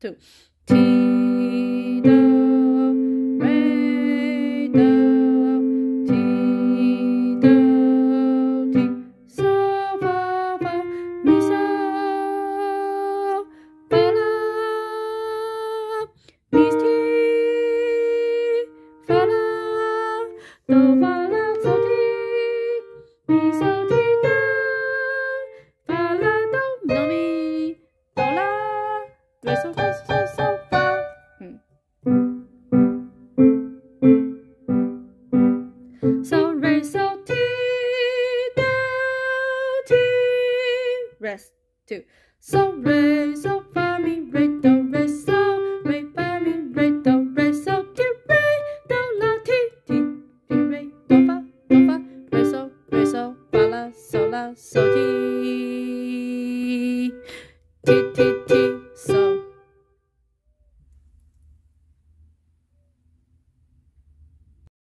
two. Ti do re do ti do ti so fa fa mi so fa la mi ti fa la do fa So re so ti do ti rest two. So re so fa mi re do re so re fa mi re do re so ti re do la ti ti ti re do fa do fa re so re so fa la so la so ti. Ti ti ti